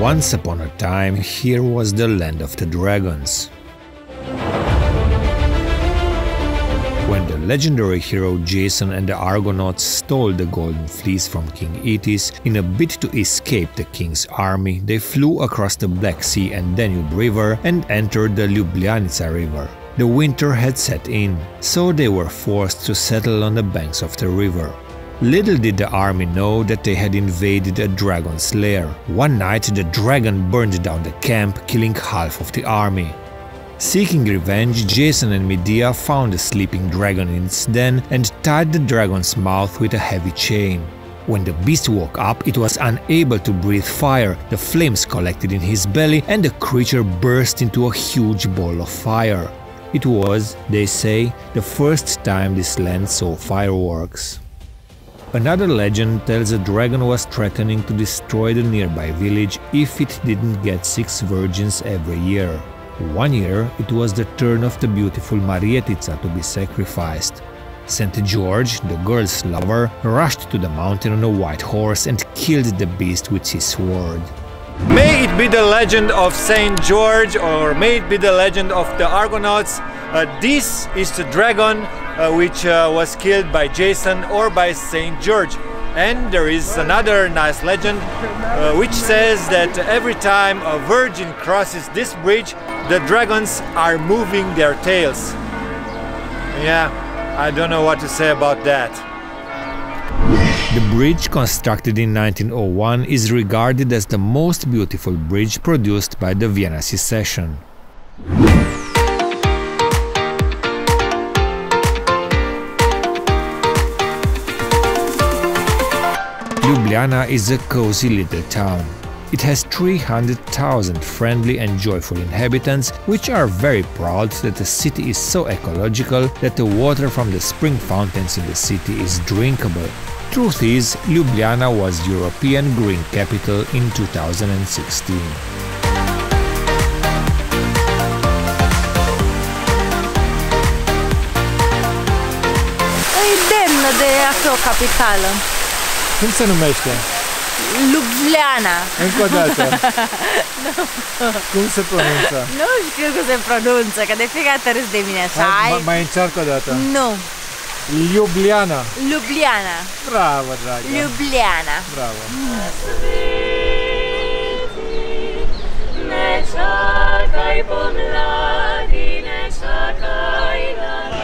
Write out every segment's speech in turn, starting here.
Once upon a time, here was the land of the dragons. When the legendary hero Jason and the Argonauts stole the Golden Fleece from King Aeetes in a bid to escape the king's army, they flew across the Black Sea and Danube River and entered the Ljubljanica River. The winter had set in, so they were forced to settle on the banks of the river. Little did the army know that they had invaded a dragon's lair. One night the dragon burned down the camp, killing half of the army. Seeking revenge, Jason and Medea found a sleeping dragon in its den and tied the dragon's mouth with a heavy chain. When the beast woke up, it was unable to breathe fire, the flames collected in his belly and the creature burst into a huge ball of fire. It was, they say, the first time this land saw fireworks. Another legend tells a dragon was threatening to destroy the nearby village if it didn't get six virgins every year. One year, it was the turn of the beautiful Marjetica to be sacrificed. St. George, the girl's lover, rushed to the mountain on a white horse and killed the beast with his sword. May it be the legend of Saint George or may it be the legend of the Argonauts. Uh, this is the dragon which uh, was killed by Jason or by Saint George. And there is another nice legend uh, which says that every time a virgin crosses this bridge, the dragons are moving their tails. Yeah, I don't know what to say about that. The bridge constructed in 1901 is regarded as the most beautiful bridge produced by the Vienna Secession. Ljubljana is a cozy little town. It has 300,000 friendly and joyful inhabitants, which are very proud that the city is so ecological that the water from the spring fountains in the city is drinkable. Truth is, Ljubljana was European Green Capital in 2016. E demnă de a fi o capitală. Cum se numește? Ljubljana. Încă o dată. Cum se pronunță? Nu știu cum se pronunță, că de fiecare dată râs de mine așa. Hai, Ai? mai, mai încearcă o dată. Nu. Ljubljana. Ljubljana. Bravo, dragă. Ljubljana. Bravo. Ne czekaj, pomladi, ne czekaj na raj.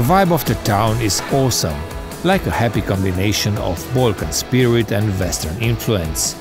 The vibe of the town is awesome, like a happy combination of Balkan spirit and Western influence.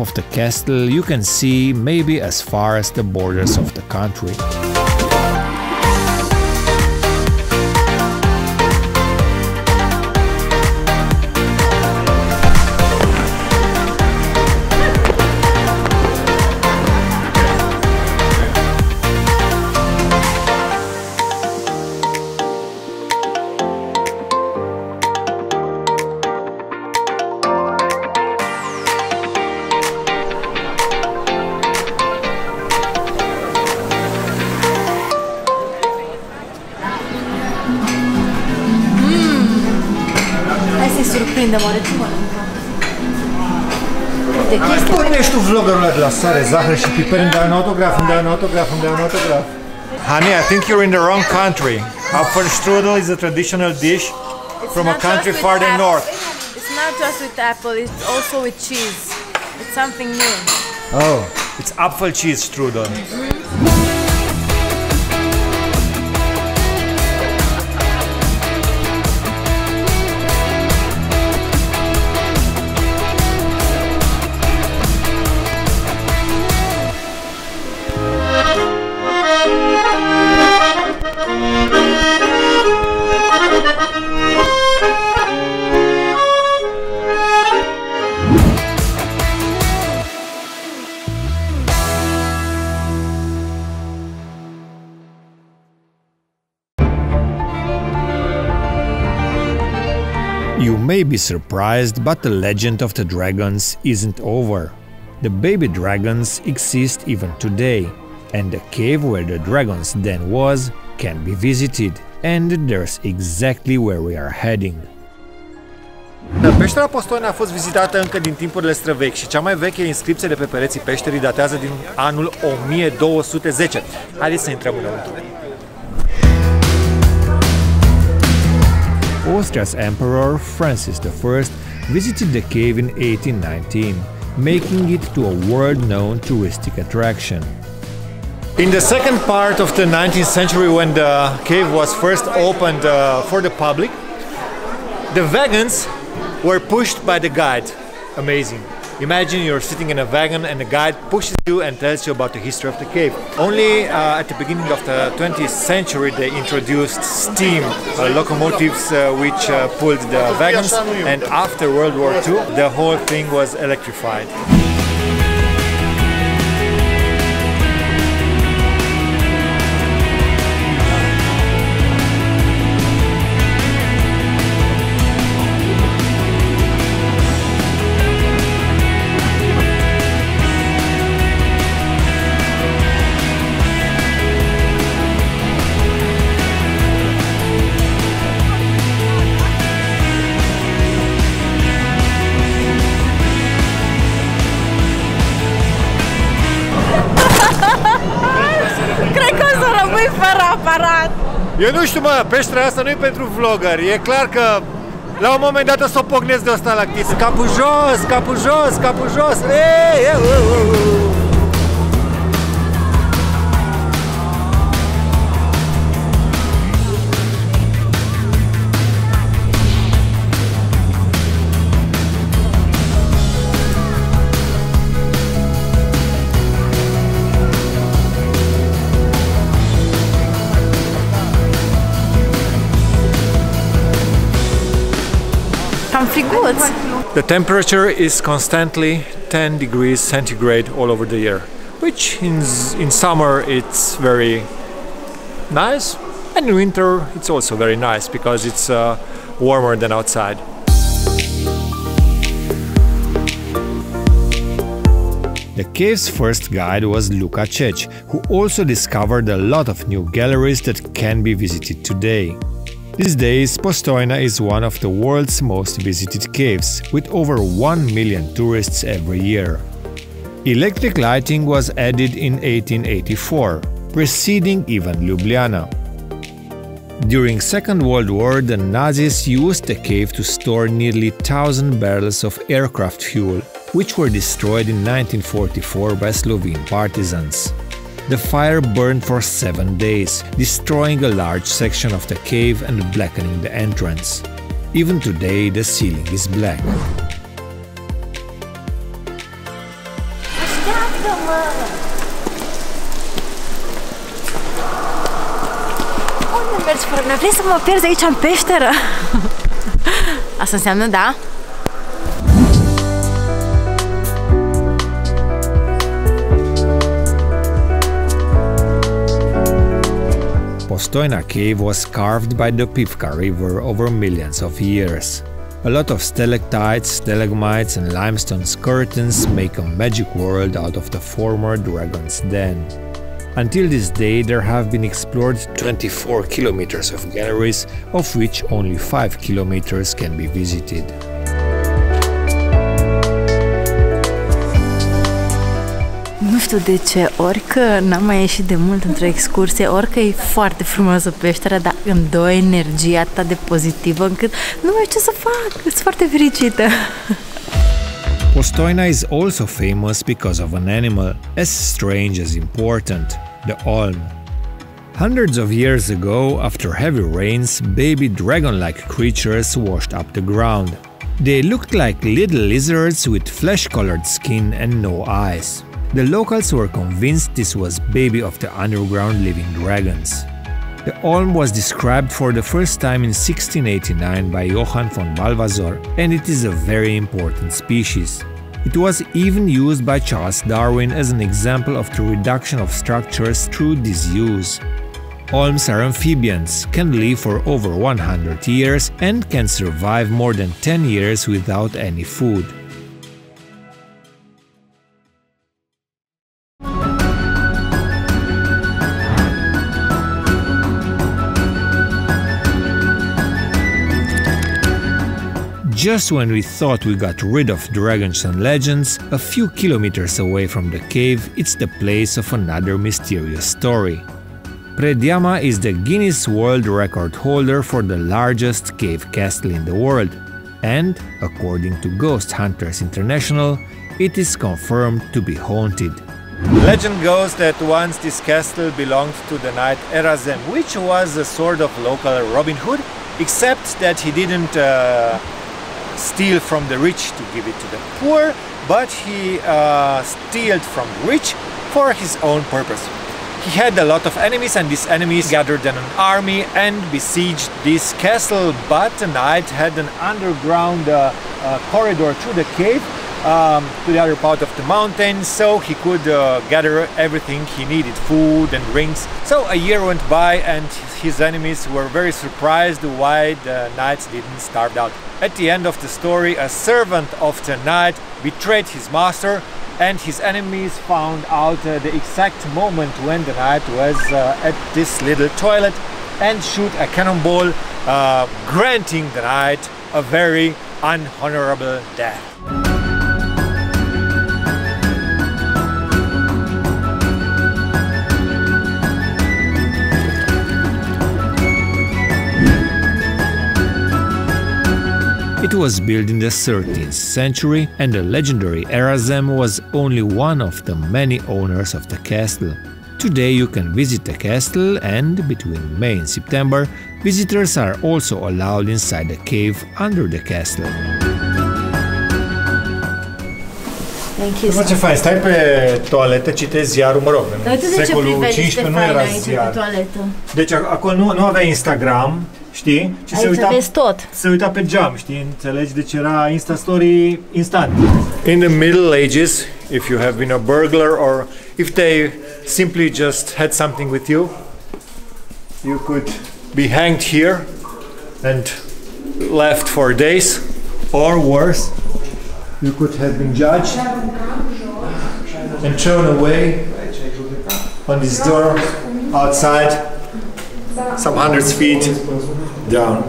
Of the castle, you can see maybe as far as the borders of the country. Prindem oare ce mănâncă? De chestii. Pornești tu vloggerul ăla de la sare, zahăr și piper, îmi dai un autograf, îmi dai un autograf, îmi dai un autograf. Honey, I think you're in the wrong country. Apfelstrudel is a traditional dish from a country just with farther north. It's not just with apple, it's also with cheese. It's something new. Oh, it's apple cheese strudel. You may surprised, but the legend of the dragons isn't over. The baby dragons exist even today, and the cave where the dragon's den was can be visited, and there's exactly where we are heading. Peștera Postojna a fost vizitată încă din timpurile străvechi și cea mai veche inscripție de pe pereții peșterii datează din anul 1210. Haideți să intrăm înăuntru. Austria's Emperor Francis I visited the cave in 1819, making it to a world-known touristic attraction. In the second part of the 19th century, when the cave was first opened uh, for the public, the wagons were pushed by the guide. Amazing. Imagine you're sitting in a wagon and a guide pushes you and tells you about the history of the cave. Only uh, at the beginning of the 20th century they introduced steam uh, locomotives uh, which uh, pulled the wagons, and after World War II, the whole thing was electrified. Eu nu știu, mă, peștera asta nu e pentru vlogger. E clar că la un moment dat o să o pocnesc de o stalactit. Capul jos, capul jos, capul jos. Ei, ei, uu, uu, uu. Cam friguț. The temperature is constantly 10 degrees centigrade all over the year, which in, in summer it's very nice, and in winter it's also very nice because it's uh, warmer than outside. The cave's first guide was Luca Cech, who also discovered a lot of new galleries that can be visited today. These days, Postojna is one of the world's most visited caves, with over 1 million tourists every year. Electric lighting was added in 1884, preceding even Ljubljana. During Second World War, the Nazis used the cave to store nearly 1000 barrels of aircraft fuel, which were destroyed in 1944 by Slovene partisans. The fire burned for seven days, destroying a large section of the cave and blackening the entrance. Even today, the ceiling is black. Unde mergi? Vrei să mă pierzi aici în peșteră? Asta înseamnă da? Postojna cave was carved by the Pivka River over millions of years. A lot of stalactites, stalagmites, and limestone curtains make a magic world out of the former dragon's den. Until this day, there have been explored 24 kilometers of galleries, of which only 5 kilometers can be visited. Știu de ce, orică n-am mai ieșit de mult într-o excursie, orică e foarte frumoasă peștera, dar îmi dă o energie atât de pozitivă încât nu mai știu ce să fac, sunt foarte fericită. Postojna is also famous because of an animal as strange as important, the olm. Hundreds of years ago, after heavy rains, baby dragon like creatures washed up the ground. They looked like little lizards with flesh colored skin and no eyes. The locals were convinced this was baby of the underground living dragons. The olm was described for the first time in 1689 by Johann von Valvasor, and it is a very important species. It was even used by Charles Darwin as an example of the reduction of structures through disuse. Olms are amphibians, can live for over 100 years, and can survive more than 10 years without any food. Just when we thought we got rid of dragons and legends, a few kilometers away from the cave, it's the place of another mysterious story. Predjama is the Guinness World Record holder for the largest cave castle in the world, and, according to Ghost Hunters International, it is confirmed to be haunted. Legend goes that once this castle belonged to the knight Erazem, which was a sort of local Robin Hood, except that he didn't uh, steal from the rich to give it to the poor, but he uh, stealed from the rich for his own purpose. He had a lot of enemies and these enemies gathered an army and besieged this castle, but the knight had an underground uh, uh, corridor through the cave um, to the other part of the mountain so he could uh, gather everything he needed food and drinks. So a year went by and his enemies were very surprised why the knights didn't starve out. At the end of the story a servant of the knight betrayed his master and his enemies found out uh, the exact moment when the knight was uh, at this little toilet and shoot a cannonball uh, granting the knight a very unhonorable death It was built in the 13th century, and the legendary Erazem was only one of the many owners of the castle. Today you can visit the castle, and between May and September, visitors are also allowed inside the cave under the castle. Thank you. Mă, ce fain, stai pe toaletă, citezi ziarul, mă rog, în Uite de ce secolul XV nu era aici ziar. Deci ac- acolo nu, nu avea Instagram, știi? Și se uita, vezi tot. se uita pe geam, știi? Înțelegi? Deci era Insta Story instant. In the Middle Ages, if you have been a burglar or if they simply just had something with you, you could be hanged here and left for days, or worse, you could have been judged and thrown away on this door outside some hundreds feet down.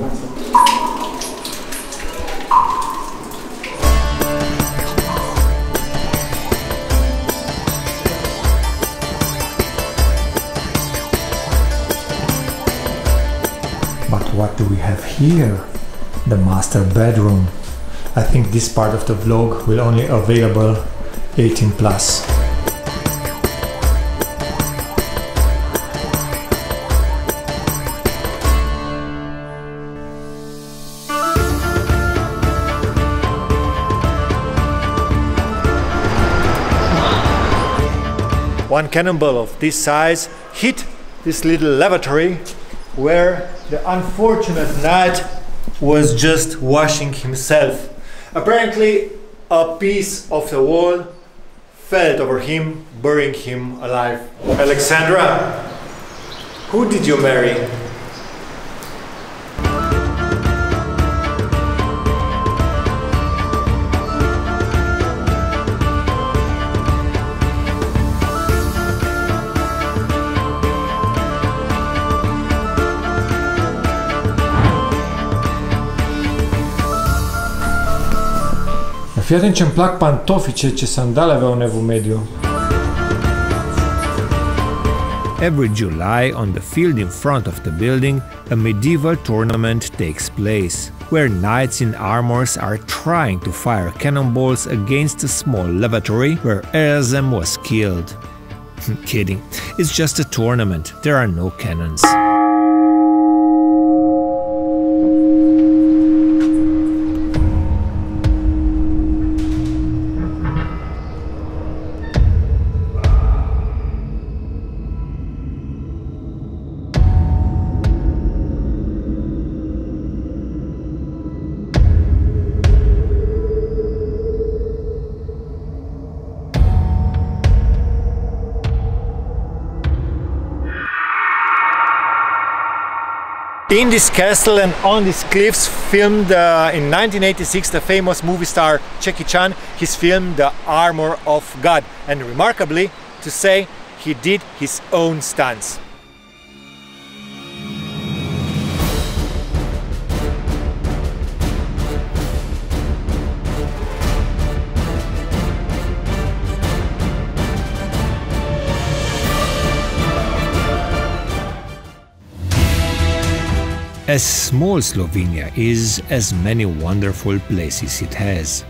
But what do we have here? The master bedroom. I think this part of the vlog will only available 18 plus. One cannonball of this size hit this little lavatory where the unfortunate knight was just washing himself. Apparently, a piece of the wall fell over him, burying him alive. Alexandra, who did you marry? Fii atent ce-mi plac pantofii, ce, ce sandale evul mediu. Every July, on the field in front of the building, a medieval tournament takes place, where knights in armors are trying to fire cannonballs against a small lavatory where Erzem was killed. Kidding, it's just a tournament, there are no cannons. In this castle and on these cliffs, filmed uh, in 1986, the famous movie star Jackie Chan, his film The Armor of God. And remarkably, to say, he did his own stunts. As small Slovenia is, as many wonderful places it has.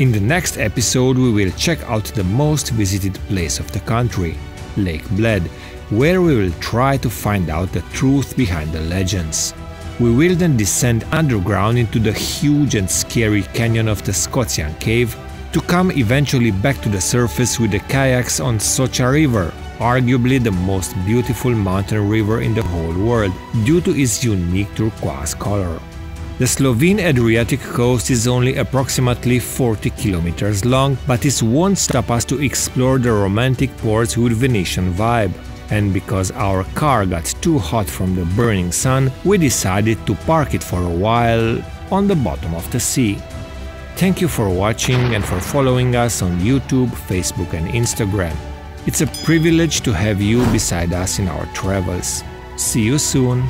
In the next episode, we will check out the most visited place of the country, Lake Bled, where we will try to find out the truth behind the legends. We will then descend underground into the huge and scary canyon of the Škocjan Cave to come eventually back to the surface with the kayaks on Soča River, arguably the most beautiful mountain river in the whole world due to its unique turquoise color. The Slovene Adriatic coast is only approximately 40 kilometers long, but this won't stop us to explore the romantic ports with Venetian vibe. And because our car got too hot from the burning sun, we decided to park it for a while on the bottom of the sea. Thank you for watching and for following us on YouTube, Facebook and Instagram. It's a privilege to have you beside us in our travels. See you soon!